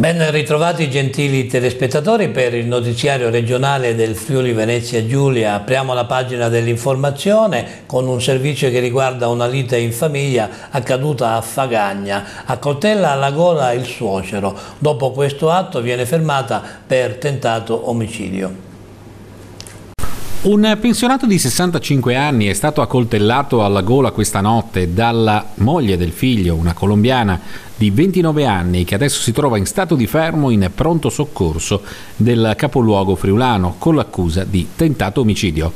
Ben ritrovati gentili telespettatori per il notiziario regionale del Friuli Venezia Giulia. Apriamo la pagina dell'informazione con un servizio che riguarda una lite in famiglia accaduta a Fagagna. Accoltella alla gola il suocero. Dopo questo atto viene fermata per tentato omicidio. Un pensionato di 65 anni è stato accoltellato alla gola questa notte dalla moglie del figlio, una colombiana di 29 anni che adesso si trova in stato di fermo in pronto soccorso del capoluogo friulano con l'accusa di tentato omicidio.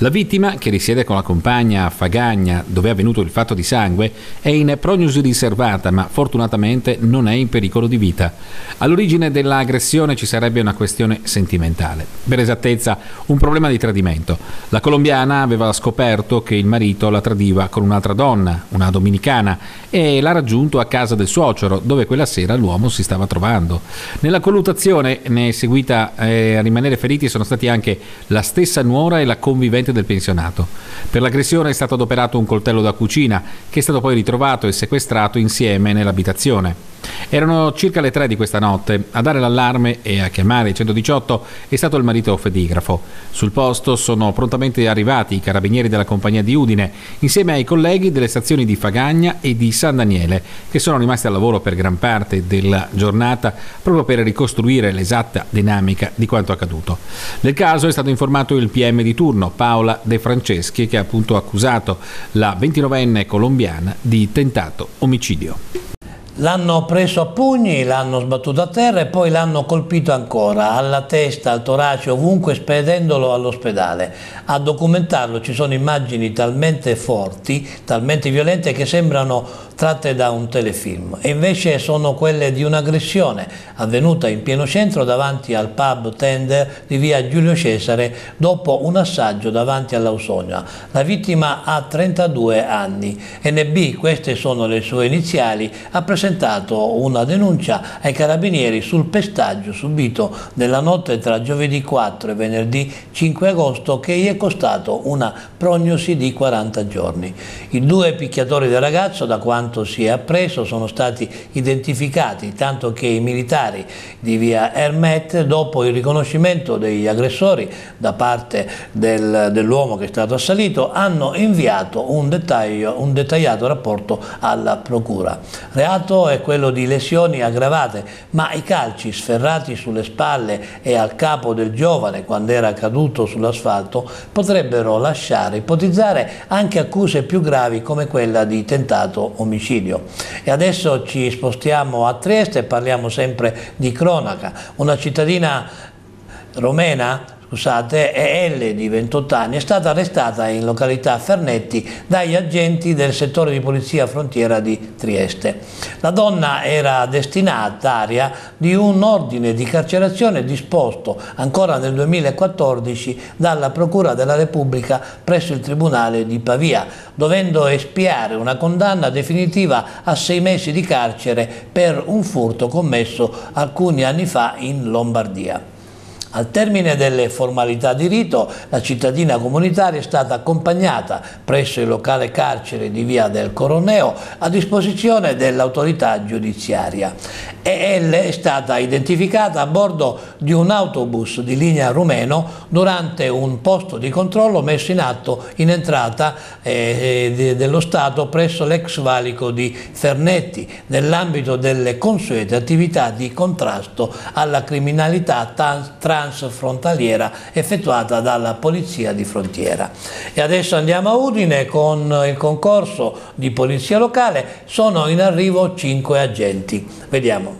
La vittima, che risiede con la compagna a Fagagna, dove è avvenuto il fatto di sangue, è in prognosi riservata, ma fortunatamente non è in pericolo di vita. All'origine dell'aggressione ci sarebbe una questione sentimentale. Per esattezza, un problema di tradimento. La colombiana aveva scoperto che il marito la tradiva con un'altra donna, una dominicana, e l'ha raggiunto a casa del suo suocero, dove quella sera l'uomo si stava trovando. Nella colluttazione ne è seguita eh, a rimanere feriti sono stati anche la stessa nuora e la convivente del pensionato. Per l'aggressione è stato adoperato un coltello da cucina, che è stato poi ritrovato e sequestrato insieme nell'abitazione. Erano circa le tre di questa notte. A dare l'allarme e a chiamare il 118 è stato il marito fedigrafo. Sul posto sono prontamente arrivati i carabinieri della compagnia di Udine, insieme ai colleghi delle stazioni di Fagagna e di San Daniele, che sono rimasti al lavoro per gran parte della giornata proprio per ricostruire l'esatta dinamica di quanto accaduto. Del caso è stato informato il PM di turno, Paola De Franceschi, che ha appunto accusato la 29enne colombiana di tentato omicidio. L'hanno preso a pugni, l'hanno sbattuto a terra e poi l'hanno colpito ancora, alla testa, al torace, ovunque, spedendolo all'ospedale. A documentarlo ci sono immagini talmente forti, talmente violente che sembrano tratte da un telefilm e invece sono quelle di un'aggressione avvenuta in pieno centro davanti al pub Tender di via Giulio Cesare dopo un assaggio davanti all'Ausonia. La vittima ha 32 anni. NB, queste sono le sue iniziali, ha presentato presentato una denuncia ai carabinieri sul pestaggio subito nella notte tra giovedì 4 e venerdì 5 agosto che gli è costato una prognosi di 40 giorni. I due picchiatori del ragazzo, da quanto si è appreso, sono stati identificati, tanto che i militari di via Hermet, dopo il riconoscimento degli aggressori da parte del, dell'uomo che è stato assalito, hanno inviato un, dettaglio, un dettagliato rapporto alla procura. Reato caso è quello di lesioni aggravate, ma i calci sferrati sulle spalle e al capo del giovane quando era caduto sull'asfalto potrebbero lasciare ipotizzare anche accuse più gravi come quella di tentato omicidio. E adesso ci spostiamo a Trieste e parliamo sempre di cronaca. Una cittadina romena scusate, è L di 28 anni, è stata arrestata in località Fernetti dagli agenti del settore di polizia frontiera di Trieste. La donna era destinataria di un ordine di carcerazione disposto ancora nel 2014 dalla Procura della Repubblica presso il Tribunale di Pavia, dovendo espiare una condanna definitiva a sei mesi di carcere per un furto commesso alcuni anni fa in Lombardia. Al termine delle formalità di rito, la cittadina comunitaria è stata accompagnata presso il locale carcere di via del Coroneo a disposizione dell'autorità giudiziaria e L è stata identificata a bordo di un autobus di linea rumeno durante un posto di controllo messo in atto in entrata eh, eh dello Stato presso l'ex valico di Fernetti nell'ambito delle consuete attività di contrasto alla criminalità transfrontaliera effettuata dalla Polizia di Frontiera. E adesso andiamo a Udine con il concorso di polizia locale, sono in arrivo 5 agenti. Vediamo.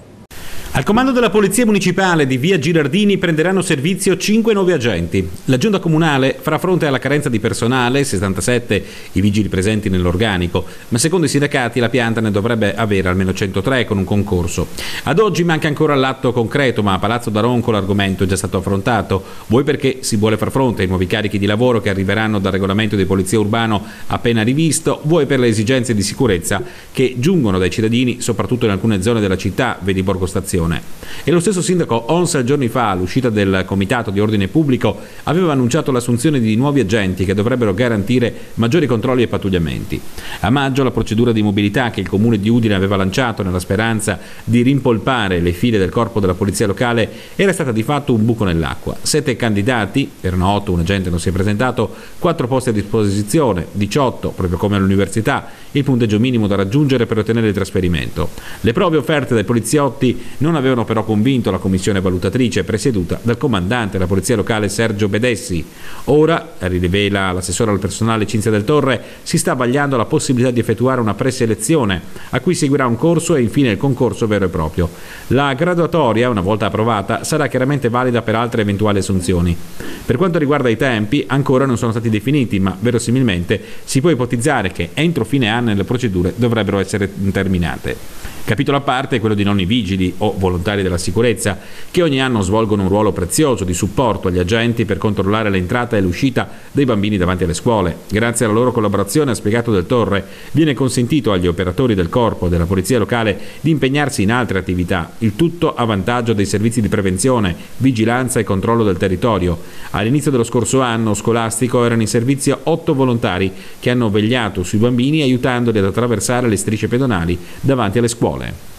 Al comando della Polizia Municipale di Via Girardini prenderanno servizio 5 nuovi agenti. La giunta comunale farà fronte alla carenza di personale, 67 i vigili presenti nell'organico, ma secondo i sindacati la pianta ne dovrebbe avere almeno 103 con un concorso. Ad oggi manca ancora l'atto concreto, ma a Palazzo d'Aronco l'argomento è già stato affrontato, vuoi perché si vuole far fronte ai nuovi carichi di lavoro che arriveranno dal regolamento di polizia urbano appena rivisto, vuoi per le esigenze di sicurezza che giungono dai cittadini, soprattutto in alcune zone della città, vedi Borgo Stazione situazione. E lo stesso sindaco Onsal giorni fa, all'uscita del Comitato di Ordine Pubblico, aveva annunciato l'assunzione di nuovi agenti che dovrebbero garantire maggiori controlli e pattugliamenti. A maggio la procedura di mobilità che il comune di Udine aveva lanciato nella speranza di rimpolpare le file del corpo della polizia locale era stata di fatto un buco nell'acqua. Sette candidati, erano otto, un agente non si è presentato, quattro posti a disposizione, 18, proprio come all'università, il punteggio minimo da raggiungere per ottenere il trasferimento. Le prove offerte dai poliziotti non avevano però convinto la commissione valutatrice presieduta dal comandante della polizia locale Sergio Bedessi. Ora, rivela l'assessore al personale Cinzia del Torre, si sta vagliando la possibilità di effettuare una preselezione, a cui seguirà un corso e infine il concorso vero e proprio. La graduatoria, una volta approvata, sarà chiaramente valida per altre eventuali assunzioni. Per quanto riguarda i tempi, ancora non sono stati definiti, ma verosimilmente si può ipotizzare che entro fine anno le procedure dovrebbero essere terminate. Capitolo a parte è quello di nonni vigili o volontari della sicurezza, che ogni anno svolgono un ruolo prezioso di supporto agli agenti per controllare l'entrata e l'uscita dei bambini davanti alle scuole. Grazie alla loro collaborazione, ha spiegato Del Torre, viene consentito agli operatori del corpo della polizia locale di impegnarsi in altre attività, il tutto a vantaggio dei servizi di prevenzione, vigilanza e controllo del territorio. All'inizio dello scorso anno scolastico erano in servizio otto volontari che hanno vegliato sui bambini aiutandoli ad attraversare le strisce pedonali davanti alle scuole scuole.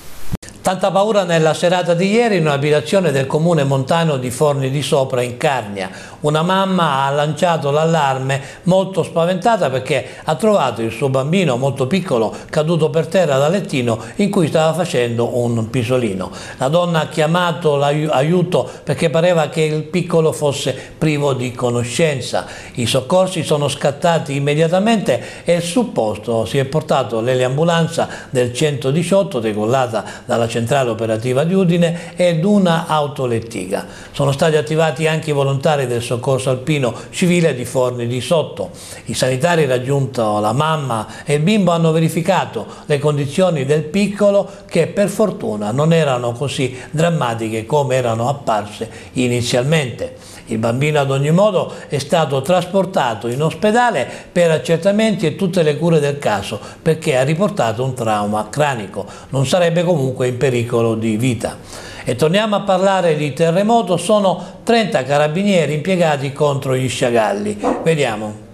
Tanta paura nella serata di ieri in un'abitazione del comune montano di Forni di Sopra in Carnia. Una mamma ha lanciato l'allarme molto spaventata perché ha trovato il suo bambino molto piccolo caduto per terra dal lettino in cui stava facendo un pisolino. La donna ha chiamato l'aiuto perché pareva che il piccolo fosse privo di conoscenza. I soccorsi sono scattati immediatamente e sul posto si è portato l'eliambulanza del 118 decollata dalla città centrale operativa di Udine ed una autolettiga. Sono stati attivati anche i volontari del soccorso alpino civile di Forni di Sotto. I sanitari raggiunto la mamma e il bimbo hanno verificato le condizioni del piccolo che per fortuna non erano così drammatiche come erano apparse inizialmente. Il bambino ad ogni modo è stato trasportato in ospedale per accertamenti e tutte le cure del caso perché ha riportato un trauma cranico. Non sarebbe comunque in pericolo di vita. E torniamo a parlare di terremoto, sono 30 carabinieri impiegati contro gli sciagalli. Vediamo.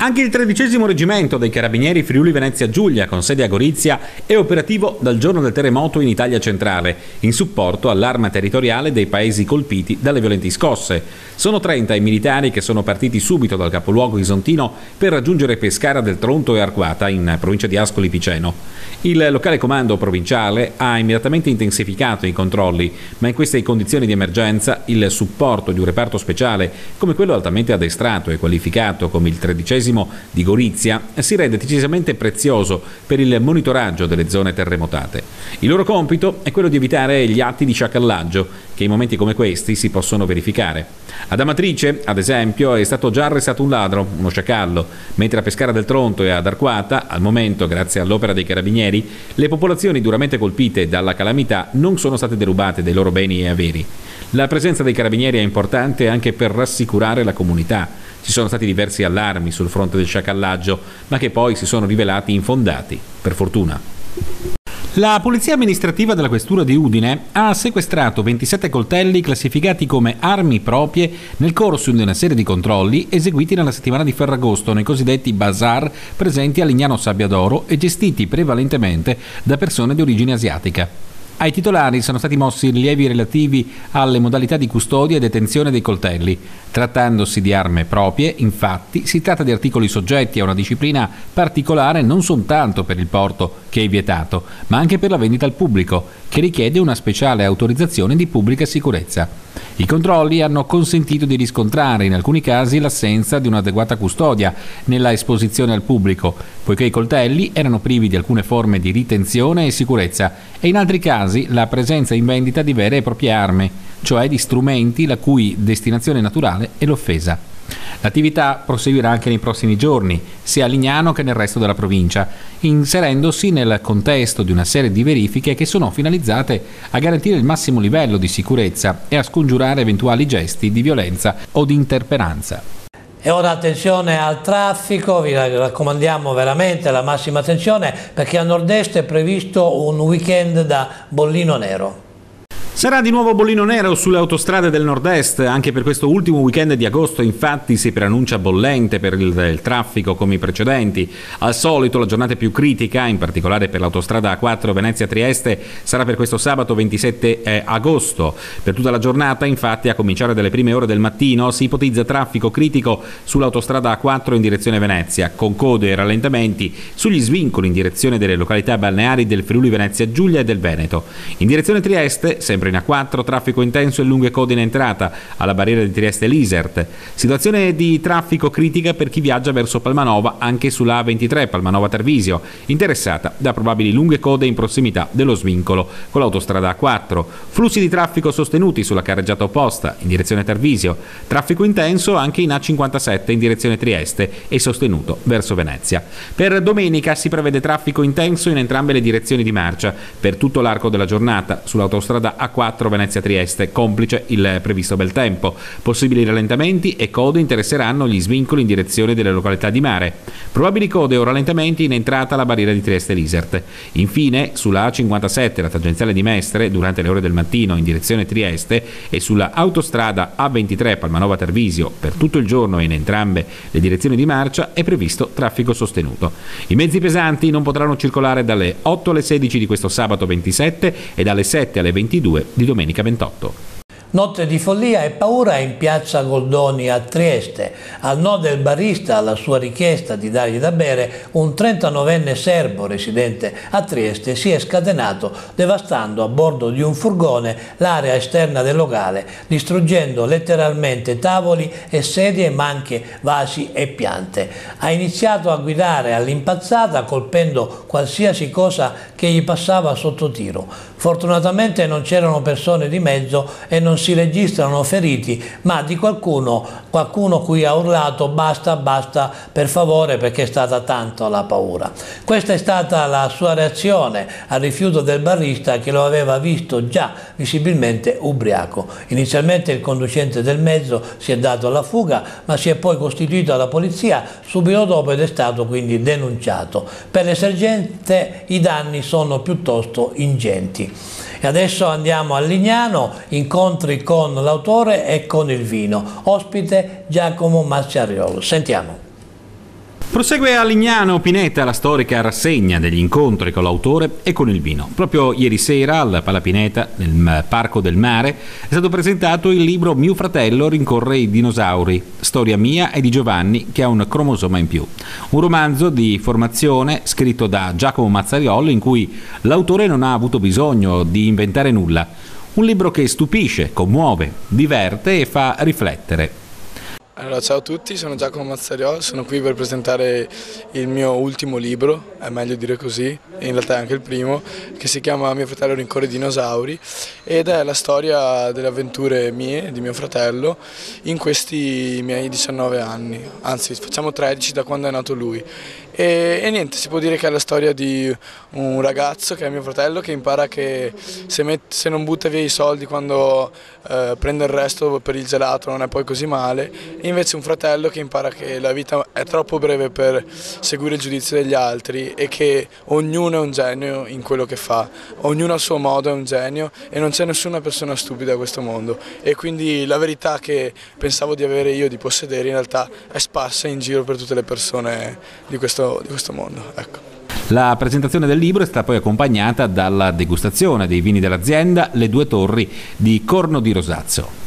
Anche il tredicesimo reggimento dei Carabinieri Friuli Venezia Giulia, con sede a Gorizia, è operativo dal giorno del terremoto in Italia centrale, in supporto all'arma territoriale dei paesi colpiti dalle violenti scosse. Sono 30 i militari che sono partiti subito dal capoluogo isontino per raggiungere Pescara del Tronto e Arquata, in provincia di Ascoli Piceno. Il locale comando provinciale ha immediatamente intensificato i controlli, ma in queste condizioni di emergenza il supporto di un reparto speciale, come quello altamente addestrato e qualificato come il tredicesimo di Gorizia si rende decisamente prezioso per il monitoraggio delle zone terremotate. Il loro compito è quello di evitare gli atti di sciacallaggio che in momenti come questi si possono verificare. Ad Amatrice, ad esempio, è stato già arrestato un ladro, uno sciacallo, mentre a Pescara del Tronto e ad Arquata, al momento, grazie all'opera dei carabinieri, le popolazioni duramente colpite dalla calamità non sono state derubate dei loro beni e averi. La presenza dei carabinieri è importante anche per rassicurare la comunità. Ci sono stati diversi allarmi sul fronte del sciacallaggio, ma che poi si sono rivelati infondati, per fortuna. La Polizia amministrativa della Questura di Udine ha sequestrato 27 coltelli classificati come armi proprie nel corso di una serie di controlli eseguiti nella settimana di Ferragosto nei cosiddetti bazar presenti a Lignano Sabbiadoro e gestiti prevalentemente da persone di origine asiatica. Ai titolari sono stati mossi rilievi relativi alle modalità di custodia e detenzione dei coltelli. Trattandosi di armi proprie, infatti, si tratta di articoli soggetti a una disciplina particolare non soltanto per il porto, che è vietato, ma anche per la vendita al pubblico, che richiede una speciale autorizzazione di pubblica sicurezza. I controlli hanno consentito di riscontrare in alcuni casi l'assenza di un'adeguata custodia nella esposizione al pubblico, poiché i coltelli erano privi di alcune forme di ritenzione e sicurezza e in altri casi la presenza in vendita di vere e proprie armi, cioè di strumenti la cui destinazione naturale è l'offesa. L'attività proseguirà anche nei prossimi giorni, sia a Lignano che nel resto della provincia, inserendosi nel contesto di una serie di verifiche che sono finalizzate a garantire il massimo livello di sicurezza e a scongiurare eventuali gesti di violenza o di interperanza. E ora attenzione al traffico, vi raccomandiamo veramente la massima attenzione perché a nord-est è previsto un weekend da bollino nero. Sarà di nuovo bollino nero sulle autostrade del nord-est, anche per questo ultimo weekend di agosto infatti si preannuncia bollente per il, il, traffico come i precedenti. Al solito la giornata più critica, in particolare per l'autostrada A4 Venezia-Trieste, sarà per questo sabato 27 eh, agosto. Per tutta la giornata infatti a cominciare dalle prime ore del mattino si ipotizza traffico critico sull'autostrada A4 in direzione Venezia, con code e rallentamenti sugli svincoli in direzione delle località balneari del Friuli Venezia Giulia e del Veneto. In direzione Trieste, sempre in A4, traffico intenso e lunghe code in entrata alla barriera di Trieste-Lisert. Situazione di traffico critica per chi viaggia verso Palmanova anche sulla A23 Palmanova-Tarvisio, interessata da probabili lunghe code in prossimità dello svincolo con l'autostrada A4. Flussi di traffico sostenuti sulla carreggiata opposta in direzione Tarvisio. Traffico intenso anche in A57 in direzione Trieste e sostenuto verso Venezia. Per domenica si prevede traffico intenso in entrambe le direzioni di marcia per tutto l'arco della giornata sull'autostrada A4 4 Venezia-Trieste, complice il previsto bel tempo. Possibili rallentamenti e code interesseranno gli svincoli in direzione delle località di mare. Probabili code o rallentamenti in entrata alla barriera di Trieste-Lisert. Infine, sulla A57, la tangenziale di Mestre, durante le ore del mattino in direzione Trieste e sulla autostrada A23 Palmanova-Tarvisio per tutto il giorno in entrambe le direzioni di marcia è previsto traffico sostenuto. I mezzi pesanti non potranno circolare dalle 8 alle 16 di questo sabato 27 e dalle 7 alle 22 di domenica 28. Notte di follia e paura in piazza Goldoni a Trieste. Al no del barista alla sua richiesta di dargli da bere, un 39enne serbo residente a Trieste si è scatenato devastando a bordo di un furgone l'area esterna del locale, distruggendo letteralmente tavoli e sedie ma anche vasi e piante. Ha iniziato a guidare all'impazzata colpendo qualsiasi cosa che gli passava sotto tiro. Fortunatamente non c'erano persone di mezzo e non si registrano feriti, ma di qualcuno, qualcuno cui ha urlato basta, basta, per favore, perché è stata tanto la paura. Questa è stata la sua reazione al rifiuto del barista che lo aveva visto già visibilmente ubriaco. Inizialmente il conducente del mezzo si è dato alla fuga, ma si è poi costituito alla polizia subito dopo ed è stato quindi denunciato. Per l'esergente i danni sono piuttosto ingenti. E adesso andiamo a Lignano, incontri con l'autore e con il vino. Ospite Giacomo Macciariolo. Sentiamo. Prosegue a Lignano Pineta la storica rassegna degli incontri con l'autore e con il vino. Proprio ieri sera al Palapineta, nel Parco del Mare, è stato presentato il libro Mio fratello rincorre i dinosauri, storia mia e di Giovanni che ha un cromosoma in più. Un romanzo di formazione scritto da Giacomo Mazzariolo in cui l'autore non ha avuto bisogno di inventare nulla. Un libro che stupisce, commuove, diverte e fa riflettere. Allora, ciao a tutti, sono Giacomo Mazzariò, sono qui per presentare il mio ultimo libro, è meglio dire così, in realtà è anche il primo, che si chiama Mio fratello rincorre i dinosauri ed è la storia delle avventure mie di mio fratello in questi miei 19 anni, anzi facciamo 13 da quando è nato lui. E, e, niente, si può dire che è la storia di un ragazzo che è mio fratello che impara che se, met, se non butta via i soldi quando eh, prende il resto per il gelato non è poi così male. E invece un fratello che impara che la vita è troppo breve per seguire il giudizio degli altri e che ognuno è un genio in quello che fa, ognuno a suo modo è un genio e non c'è nessuna persona stupida a questo mondo. E quindi la verità che pensavo di avere io, di possedere, in realtà è sparsa in giro per tutte le persone di questo di questo mondo. Ecco. La presentazione del libro è stata poi accompagnata dalla degustazione dei vini dell'azienda Le Due Torri di Corno di Rosazzo.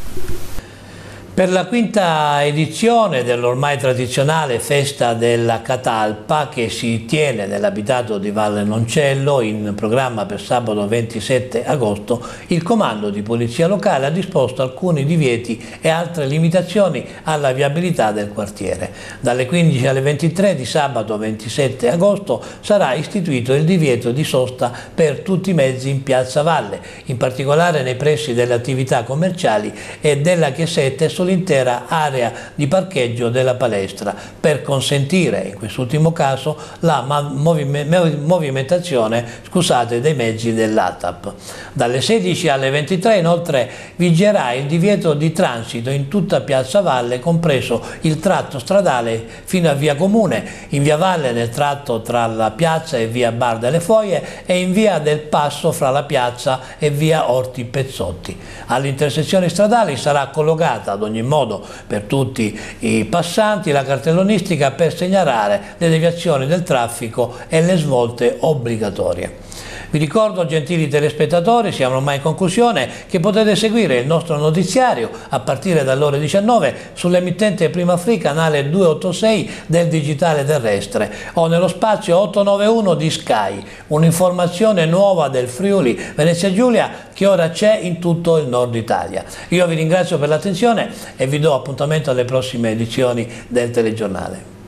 Per la quinta edizione dell'ormai tradizionale festa della Catalpa che si tiene nell'abitato di Valle Noncello in programma per sabato 27 agosto, il comando di polizia locale ha disposto alcuni divieti e altre limitazioni alla viabilità del quartiere. Dalle 15 alle 23 di sabato 27 agosto sarà istituito il divieto di sosta per tutti i mezzi in Piazza Valle, in particolare nei pressi delle attività commerciali e della chiesetta solidarietà sull'intera area di parcheggio della palestra per consentire in quest'ultimo caso la movimentazione scusate, dei mezzi dell'ATAP. Dalle 16 alle 23 inoltre vigerà il divieto di transito in tutta Piazza Valle compreso il tratto stradale fino a Via Comune, in Via Valle nel tratto tra la piazza e Via Bar delle Foie e in Via del Passo fra la piazza e Via Orti Pezzotti. Alle intersezioni stradali sarà collocata ad ogni modo per tutti i passanti la cartellonistica per segnalare le deviazioni del traffico e le svolte obbligatorie. Vi ricordo, gentili telespettatori, siamo ormai in conclusione, che potete seguire il nostro notiziario a partire dalle ore 19 sull'emittente Prima Free, canale 286 del digitale terrestre o nello spazio 891 di Sky, un'informazione nuova del Friuli Venezia Giulia che ora c'è in tutto il nord Italia. Io vi ringrazio per l'attenzione e vi do appuntamento alle prossime edizioni del telegiornale.